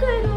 good.